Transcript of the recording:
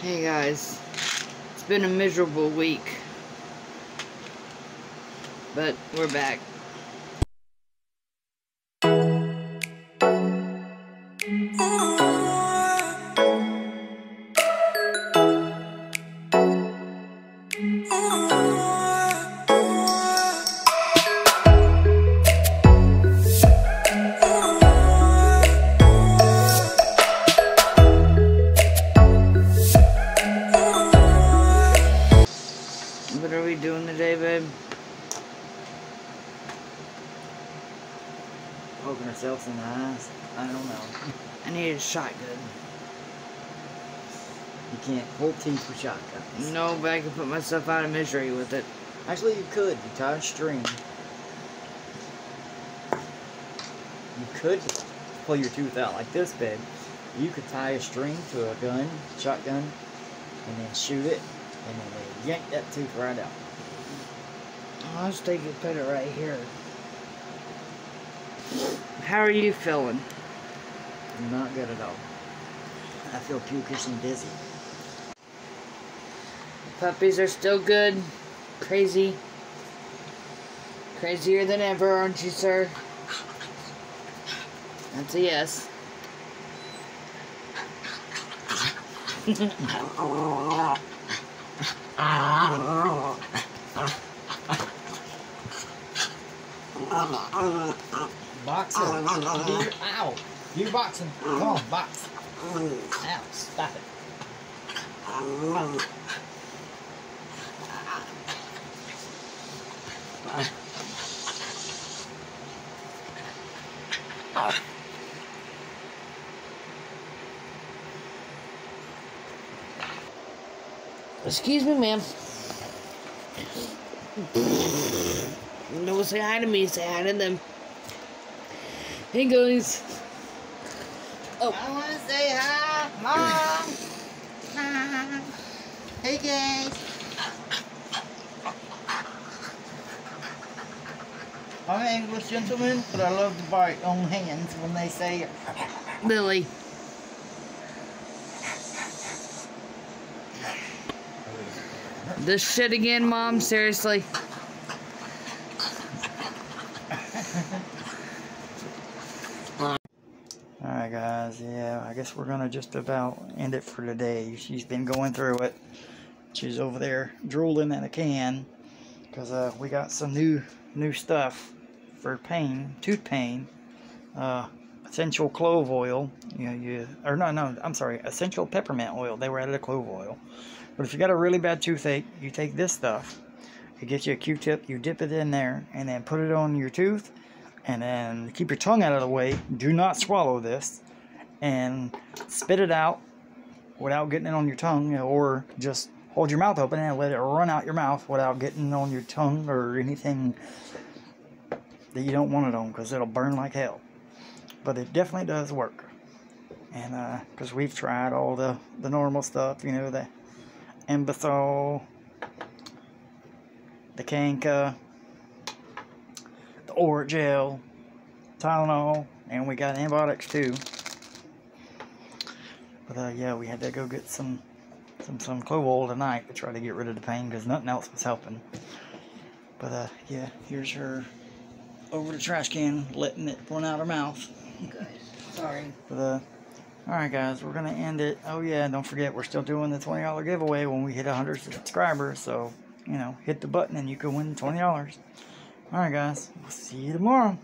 Hey guys, it's been a miserable week, but we're back. What are we doing today, babe? Poking ourselves in the eyes. I don't know. I need a shotgun. You can't pull teeth with shotguns. No, but I can put myself out of misery with it. Actually, you could. You tie a string. You could pull your tooth out like this, babe. You could tie a string to a gun, shotgun, and then shoot it, and gonna yank that tooth right out. I'll just take it, put it right here. How are you feeling? Not good at all. I feel pukish and dizzy. Puppies are still good. Crazy. Crazier than ever, aren't you, sir? That's a yes. Boxing. You, ow. You boxing. Come on, box. Ow, stop it. Excuse me, ma'am. No, say hi to me. Say hi to them. Hey, guys. Oh. I want to say hi, Mom. Hi. Hey, guys. I'm an English gentleman, but I love to bite on hands when they say it. Lily. This shit again, Mom? Seriously? Alright guys, yeah, I guess we're gonna just about end it for today. She's been going through it. She's over there drooling in a can because uh, we got some new new stuff for pain, tooth pain. Uh, essential clove oil. You know, you or no, no, I'm sorry, essential peppermint oil. They were out of clove oil. But if you got a really bad toothache, you take this stuff. You get you a Q-tip, you dip it in there, and then put it on your tooth, and then keep your tongue out of the way. Do not swallow this, and spit it out without getting it on your tongue, or just hold your mouth open and let it run out your mouth without getting on your tongue or anything that you don't want it on, because it'll burn like hell. But it definitely does work, and uh, because we've tried all the the normal stuff, you know the Anbesol, the Kank-A, the Orajel, Tylenol, and we got antibiotics too. But uh, yeah, we had to go get some some some clove tonight to try to get rid of the pain because nothing else was helping. But uh, yeah, here's her over the trash can, letting it run out her mouth. Sorry. But uh, all right, guys, we're gonna end it. Oh yeah, don't forget we're still doing the twenty dollar giveaway when we hit hundred subscribers. So you know, hit the button and you can win twenty dollars. All right, guys, we'll see you tomorrow.